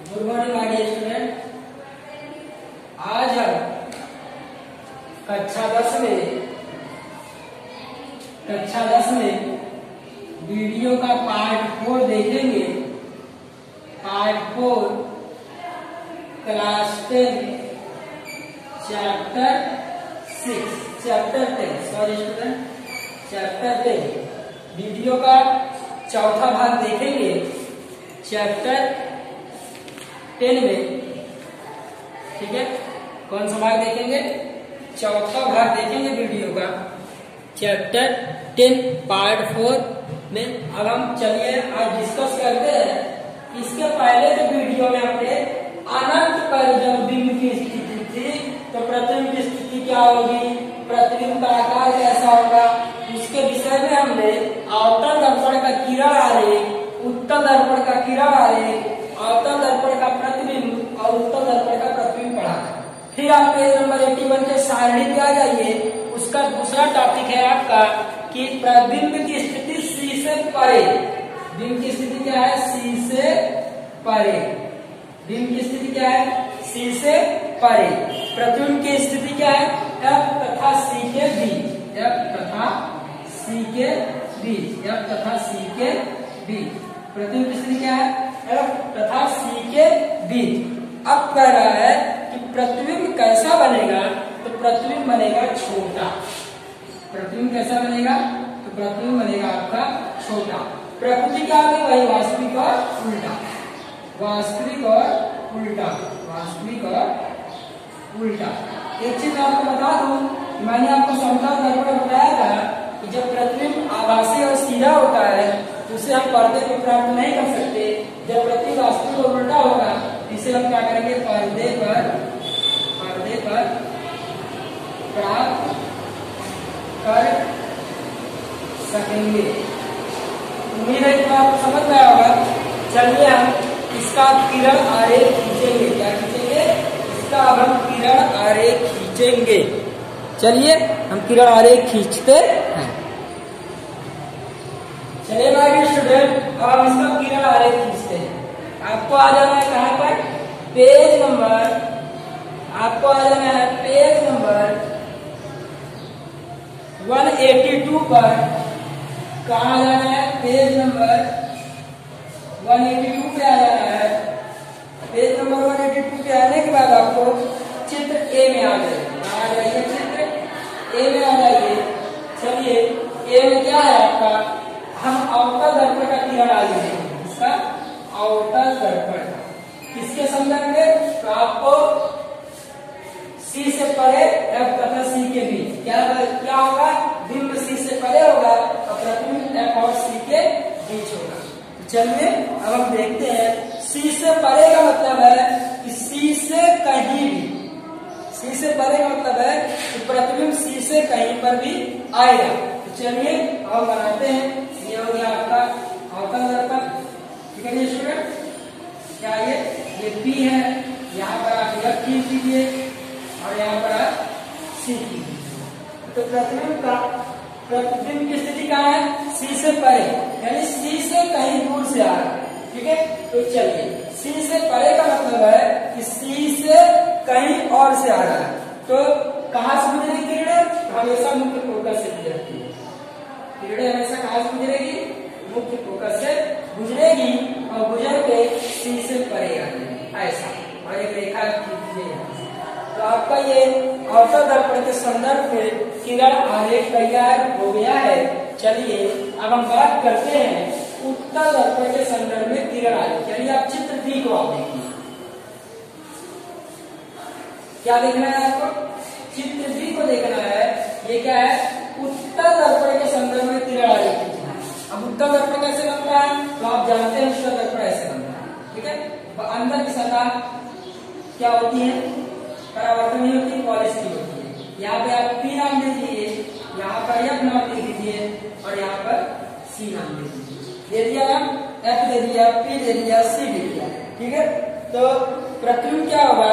Good morning my dear student आज हम कक्षा दस में, कक्षा दस में वीडियो का पार्ट फोर देखेंगे। Part four, class ten, chapter six, chapter ten. Sorry student chapter ten. Video का चौथा भाग देखेंगे। चैप्टर टेन में। ठीक है? कौन सा भाग देखेंगे? चौथा भाग देखेंगे वीडियो का। चैप्टर टेन पार्ट फोर में। अब हम चलिए, आज डिस्कस करते हैं। इसके पहले जो वीडियो में हमने अनंत पर जब बिंब की स्थिति थी तो प्रतिबिंब की स्थिति क्या होगी? प्रतिबिंब का आकार कैसा होगा? उसके विषय में हमने अवतल दर्पण का किरण आरेख उत्तल दर्पण का किरण आरेख अवतल दर्पण का प्रतिबिंब और उत्तल दर्पण का प्रतिबिंब पढ़ा फिर आप पेज नंबर एट्टी वन के सारणी पे आ जाइए। उसका दूसरा टॉपिक है आपका कि प्रतिबिंब की स्थिति सी से परे। बिंब की स्थिति क्या है? सी से परे। बिंब की स्थिति क्या है? सी से परे। प्रतिबिंब की स्थिति क्या है? एफ़ तथा सी के बीच। एफ़ तथा सी के बीच। एफ़ तथा सी के बीच। प्रतिबिंब की स्थिति क्या है? तथा सी के बीच। अब कह रहा है कि प्रतिबिंब कैसा बनेगा तो प्रतिबिंब बनेगा छोटा। प्रतिबिंब कैसा बनेगा तो प्रतिबिंब बनेगा आपका छोटा। प्रकृति क्या होगी वही वास्तविक और उल्टा। वास्तविक और उल्टा। वास्तविक और उल्टा। एक चीज़ आपको बता दूँ, मैंने आपको दर्पण बताया था कि जब प्रतिबिंब आभासी और सीधा होता है उसे हम पर्दे पर प्राप्त नहीं कर सकते। जब प्रतिबिंब वास्तविक और उल्टा होगा, इसे हम क्या करेंगे? पर्दे पर पर्दे पर प्राप्त कर सकेंगे। उम्मीद है कि आपको समझ में आया होगा। चलिए हम इसका किरण आरेख खींचेंगे। क्या खींचेंगे? इसका अब हम किरण आरेख खींचेंगे। चलिए, हम किरण आरेख खींचते इसका किरण आरेख खींचते हैं। आपको आ जाना है कहाँ पर? पेज नंबर आपको आ जाना है पेज नंबर 182 पर। कहा जाना है? पेज नंबर 182 पे आ जाना है। पेज नंबर 182 पे आने के बाद आपको चित्र ए में आ जाइए आ जाइए चित्र? ए में आ जाइए। चलिए ए में क्या है आपका? हम अवतल दर्पण का किरण आ जाएँगे इसका अवतल दर्पण। किसके संदर्भ में? तो आपको सी से परे एफ़ तथा सी के बीच। क्या क्या होगा? बिंब सी से परे होगा और प्रतिबिंब एफ़ और सी के बीच होगा। तो चलिए अब हम देखते हैं सी से परे का मतलब है कि सी से कहीं भी। सी से परे का मतलब है कि प्रतिबिंब सी से कहीं पर भी आएगा। तो चलिए अब बनाते हैं। ये हो गया आपका अवतल दर्पण ठीक है स्टूडेंट क्या ये? ये पी है। यहाँ पर आप एफ़ खींच दीजिए और यहाँ पर आप सी कीजिए। तो प्रतिबिंब का प्रतिबिंब की स्थिति कहाँ है? सी से परे, यानी सी से कहीं दूर से आ रहा है। ठीक है? तो चलिए सी से परे का मतलब है कि सी से कहीं और से आ रहा है। तो कहा से गुजरेगी किरणें? हमेशा मुख्य फोकस से गुजरती किरणें हमेशा कहाँ से गुजरेगी। मुख्य फोकस से गुजरेगी और गुजर के सी से जाएगी ऐसा। और एक रेखा से। तो आपका ये अवसर दर्पण के संदर्भ में किरण आरेख तैयार हो गया है। चलिए, अब हम बात करते हैं उत्तर दर्पण के संदर्भ में किरण आरेख। चलिए आप चित्र डी को आप देखिए। क्या देखना है आपको? चित्र डी को देखना है। ये क्या है? उत्तर दर्पण के संदर्भ में किरण आरेख खींचना उत्तर दर्पण कैसे बनता है तो आप जानते हैं उत्तर दर्पण ऐसे बनता है। ठीक है? अंदर की सतह क्या होती है? परावर्तन नहीं होती पॉलिश की होती है। यहाँ पे आप पी नाम दे दीजिए, यहाँ पर एफ़ नाम दे दीजिए, और यहाँ पर सी नाम दे दीजिए। दे दिया नाम एफ़ दे दिया पी दे दिया सी दे दिया। ठीक है? तो प्रतिबिंब क्या होगा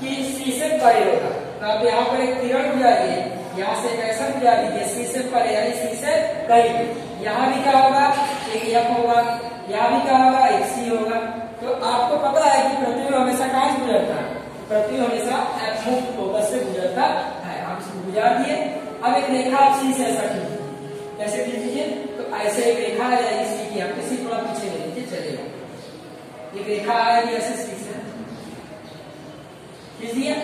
कि सी से परे होगा। तो आप यहाँ पर एक किरण बुझाइए यहाँ से एक ऐसा बुझा दीजिए सी से परे, यानी सी से कहीं यहाँ भी क्या होगा एक एफ़ होगा यहाँ भी क्या होगा एक सी होगा तो आपको पता है कि प्रतिबिंब हमेशा कहाँ से गुजरता है? प्रतिबिंब हमेशा मुक्त फोकस से गुजरता है। आप इसको गुजार दिए। अब एक रेखा आप सी से ऐसा खींचिए कैसे खींच दीजिए तो ऐसे एक रेखा आ जाएगी सी की। आप किसी थोड़ा पीछे ले लीजिए चलेगा एक रेखा आएगी ऐसे सी से। खींच दिया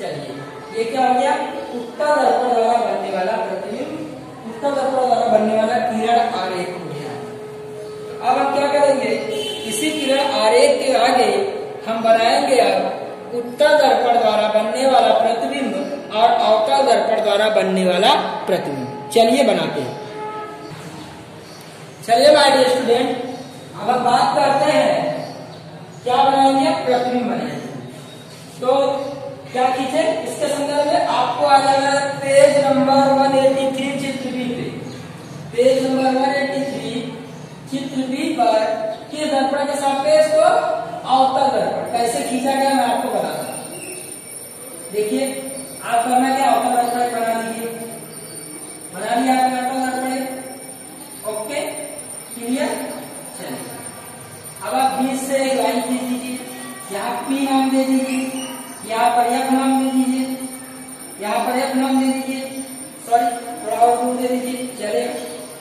चलिए। ये क्या हो गया? उत्तर दर्पण द्वारा बनने वाला प्रतिबिंब। उत्तर दर्पण द्वारा बनने वाला किरण आरेख हो गया। अब हम क्या करेंगे? इसी किरण आरेख के आगे हम बनाएँगे अब उत्तर दर्पण द्वारा बनने वाला प्रतिबिंब और अवतल दर्पण द्वारा बनने वाला प्रतिबिंब। चलिए बनाते हैं। चलिए माय डियर स्टूडेंट अब हम बात करते हैं, क्या बनाएँगे? प्रतिबिंब बनाएँगे। तो क्या खींचे इसके संदर्भ में आपको आ जाना है पेज नंबर 183 यहाँ पर एफ़ नाम दे दीजिए। यहाँ पर एफ़ नाम दे दीजिए। सॉरी थोड़ा और दूर दे दीजिए। चले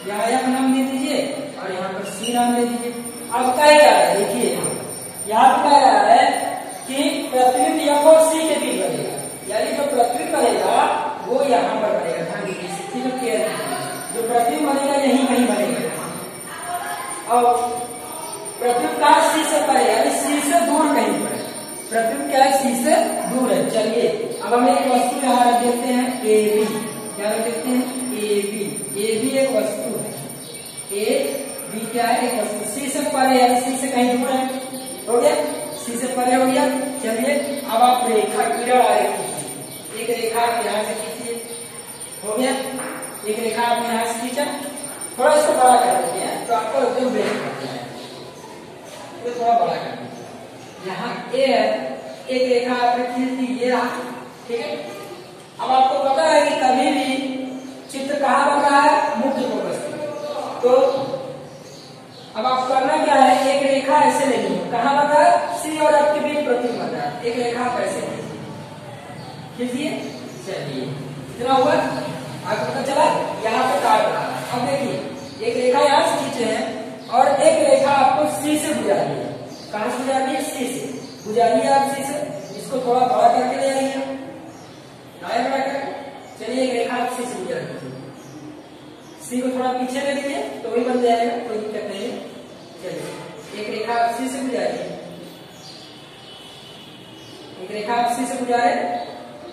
यहाँ एफ़ नाम दे दीजिए और यहाँ पर सी नाम दे दीजिए। अब क्या क्या है? देखिए यहाँ। पर कह रहा है कि प्रतिबिंब एफ़ और सी के बीच बनेगा। यानी जो प्रतिबिंब बनेगा वो यहाँ पर बनेगा। ध्यान दीजिए जो प्रतिबिंब बनेगा यही कहीं बनेगा और प्रतिबिंब कहा सी से परे यानी सी से दूर कहीं पर प्रतिबिंब क्या है? सी से दूर है। चलिए, अब हम एक वस्तु यहाँ रख देते हैं, ए बी। क्या रख देते हैं, ए बी। ए बी एक वस्तु है। ए बी क्या है? एक वस्तु। सी से परे है, सी से कहीं दूर है। हो गया? सी से परे हो गया। चलिए, अब आप रेखा किरण रही एक रेखा आप यहाँ से खींचिए। हो गया? एक रेखा आप यहाँ से खींचा। थोड़ा इसको बड़ा कर देते हैं तो आपको एकदम ब्रेक कर दिया तो थोड़ा बड़ा कर यहाँ ए है एक रेखा आपने खींच दी ये रहा, ठीक है? अब आपको पता है कि कभी भी चित्र कहाँ बन रहा है? मुख्य फोकस तो अब आप करना क्या है? एक रेखा ऐसे लेनी है कहाँ बन रहा है? सी और एफ़ के बीच प्रतिबिंब बन रहा है। एक रेखा आप ऐसे खींचिए चलिए। कितना हुआ? आपको पता चला? यहाँ पे काट रहा है अब देखिए, एक रेखा यहाँ से खींचे हैं और एक रेखा आपको सी से गुजारी है। कहाँ से है सी। से है आप सी से। इसको थोड़ा बड़ा करके ले आइए। बड़ा चलिए रेखा आप सी से सी को थोड़ा पीछे ले लीजिए तो बन जाएगा, कोई दिक्कत नहीं है। चलिए, एक रेखा आप सी से गुजारिए एक रेखा आप सी से गुजारे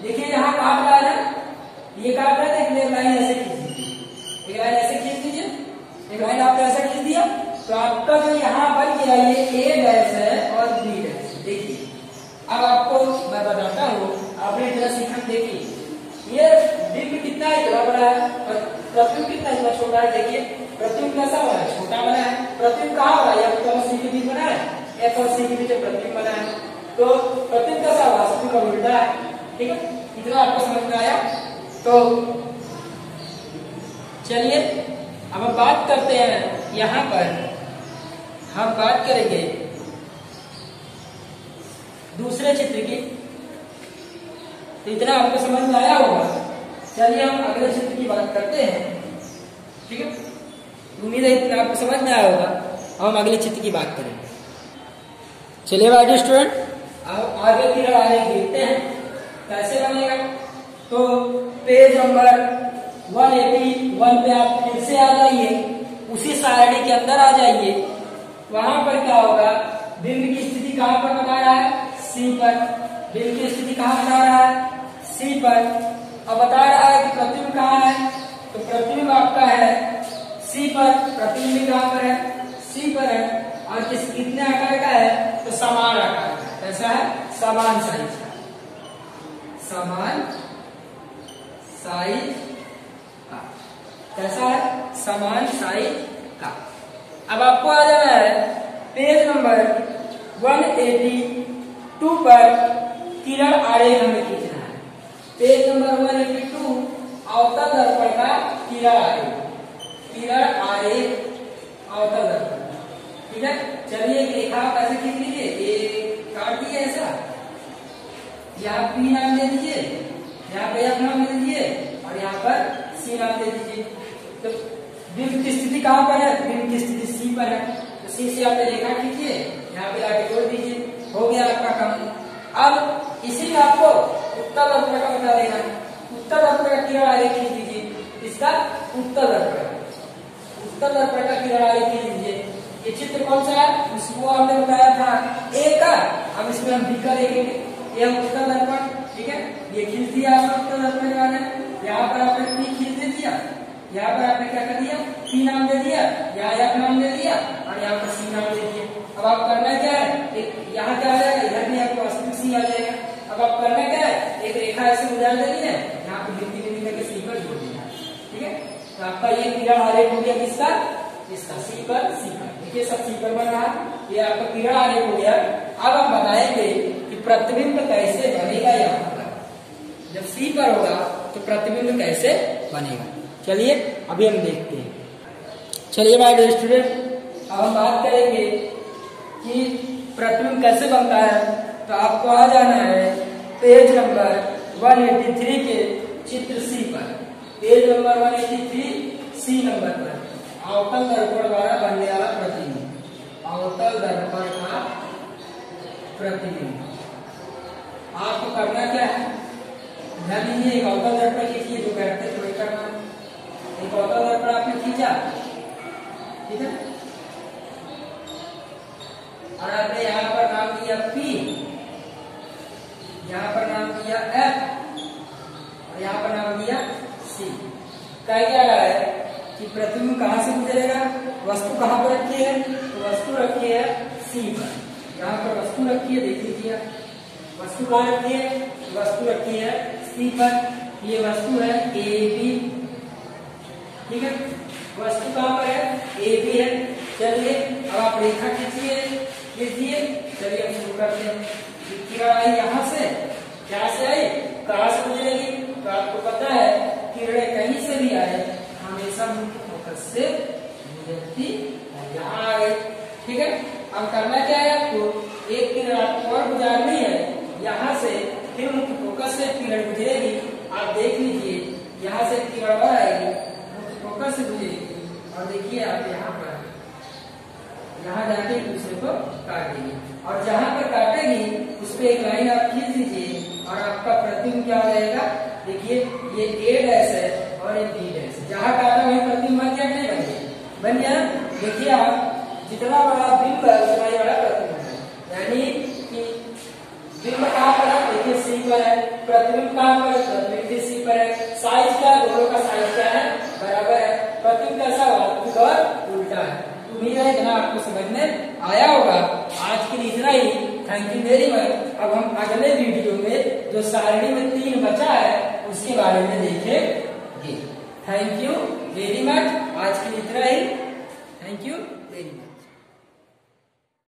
देखिए, यहाँ काट रहा है। ये काट रहा है, एक लाइन ऐसे खींच दीजिए एक लाइन ऐसे खींच दीजिए एक लाइन दिया तो आपका जो यहाँ पर गया ये ए डैश है और बी डैश देखिए। अब आपको मैं बताता हूँ, आपने इतना सीखा, देखिए। ये बिंब कितना इतना बड़ा है, और प्रतिबिंब कितना इतना छोटा है, देखिए। प्रतिबिंब कैसा बना है? छोटा बना है। प्रतिबिंब कहाँ बना है? एफ़ और सी के बीच बना है। एफ़ और सी के बीच प्रतिबिंब बना है। तो प्रतिबिंब कैसा वास्तविक का उल्टा है। ठीक है? इतना आपको समझ में आया? तो चलिए, अब हम बात करते हैं यहाँ पर। हम बात करेंगे दूसरे चित्र की। तो इतना आपको समझ में आया होगा। चलिए हम अगले चित्र की बात करते हैं। ठीक है? उम्मीद है इतना आपको समझ में आया होगा। हम अगले चित्र की बात करेंगे। चलिए बाइट स्टूडेंट अब आगे फिर आगे देखते हैं। कैसे बनेगा? तो page number one eighty one पे आप फिर से आ जाइए। उसी सारणी के अंदर आ जाइए। वहाँ पर क्या होगा? बिंब की स्थिति कहाँ पर बता रहा है? सी पर। बिंब की स्थिति कहाँ बता रहा है? सी पर। अब बता रहा है कि प्रतिबिंब कहाँ है? तो प्रतिबिंब आपका है। सी पर प्रतिबिंब कहाँ पर है? सी पर है। और किस, कितने आकार का है? तो समान आकार का कैसा है? समान साइज़ का समान साइज़ का। कैसा है? समान साइज़ का। अब आपको आ जाना है पेज नंबर 182 पर किरण आरेख हमें खींचना है। पेज नंबर 182 अवतल दर्पण का किरण आरेख किरण आरेख अवतल दर्पण। ठीक है? चलिए रेखा ऐसे खींच लीजिए। ये काट दिए ऐसा। यहाँ पी नाम दे दीजिए। यहाँ पे एफ़ नाम दे दीजिए। और यहाँ पर सी नाम दे दीजिए। बिंब की स्थिति कहाँ पर है? बिंब की स्थिति सी पर है। तो सी से आप रेखा खींचिए यहाँ पे आगे जोड़ दीजिए। हो गया आपका काम। अब इसी में आपको उत्तर दर्पण का बता देगा उत्तर दर्पण का किरण आगे खींच दीजिए। इसका उत्तर दर्पण उत्तर। दर्पण का किरण आगे खींच दीजिए। ये चित्र कौन सा है? उसको हमने बताया था। ए का अब इसमें हम बी का देखेंगे ये उत्तर दर्पण ठीक है? ये खींच दिया आपने उत्तर दर्पण में। यहाँ पर आपने पी खींच दे दिया। यहाँ पर आपने क्या कर दिया? पी नाम दे दिया यहाँ एफ़ नाम दे दिया, और यहाँ पर सी नाम दे दिया। अब आप करना क्या है? एक यहाँ क्या आ जाएगा? इधर भी आपको वास्तविक सी आ जाएगा। अब आप करना क्या है? एक रेखा ऐसे गुजार देनी है, यहाँ पर गिनती गिनती करके सी पर जोड़ देना ठीक है? तो आपका ये किरण आरेख हो गया किसका? इसका सी पर सी पर। देखिए, सब सी पर बन रहा ये आपका किरण आरेख हो गया। अब हम बताएँगे कि प्रतिबिंब कैसे बनेगा यहाँ पर। जब सी पर होगा तो प्रतिबिंब कैसे बनेगा? चलिए, अभी हम देखते हैं। चलिए माय स्टूडेंट अब हम बात करेंगे कि प्रतिबिंब कैसे बनता है तो आपको आ जाना है पेज नंबर 183 के चित्र सी पर। पेज नंबर 183 सी नंबर पर। अवतल दर्पण द्वारा बनने वाला प्रतिबिंब। अवतल दर्पण का प्रतिबिंब। आपको करना क्या है? ध्यान दीजिए, अवतल दर्पण खींचिए जो बैठते थोड़ी करना। एक अवतल दर्पण आपने खींचा ठीक है? और आपने यहाँ पर नाम दिया पी यहाँ पर नाम दिया एफ़ और यहाँ पर नाम दिया सी कह क्या रहा है कि प्रतिबिंब कहाँ से गुजरेगा वस्तु कहाँ पर रखी है तो वस्तु रखी है सी पर यहाँ पर वस्तु रखी है देख लीजिए वस्तु कहाँ रखी है वस्तु रखी है सी पर ये वस्तु है ए बी ठीक है? वस्तु कहाँ पर है? ए बी है। चलिए, अब आप रेखा खींचिए खींचिए। चलिए हम शुरू करते हैं। किरण आई यहाँ से? क्या से आई? कहाँ से गुजरेगी तो आपको पता है, किरणें कहीं से भी आए। हमेशा मुख्य फोकस से गुजरती है। यहाँ आ गई ठीक है? अब करना क्या है आपको? एक किरण आपको और गुजारनी है। यहाँ से फिर मुख्य फोकस से किरण गुजरेगी। आप देख लीजिए। यहाँ से किरण और आएगी। और देखिए आप यहाँ पर। यहाँ जाके दूसरे को काट देगी। और जहाँ पर काटेगी, उस पर एक लाइन आप खींच दीजिए और आपका प्रतिबिंब क्या हो जाएगा? देखिए, ये ए डैश है और ये बी डैश जहाँ काटा वही प्रतिबिंब बन गया नहीं बन गया? बन गया। देखिए आप, जितना बड़ा बिंब है, उतना ही बड़ा प्रतिबिंब है। यानी कि बिंब कहाँ पर है? देखिए सी पर है। प्रतिबिंब कहाँ पर है? प्रतिबिंब सी पर है। साइज़ क्या? है दोनों का साइज़ क्या है? बराबर है। प्रतिबिंब कैसा वास्तविक और उल्टा है उम्मीद है इतना आपको समझ में आया होगा? आज के लिए इतना ही। थैंक यू वेरी मच अब हम अगले वीडियो में जो सारणी में तीन बचा है उसके बारे में देखेंगे थैंक यू वेरी मच आज के लिए इतना ही। Thank you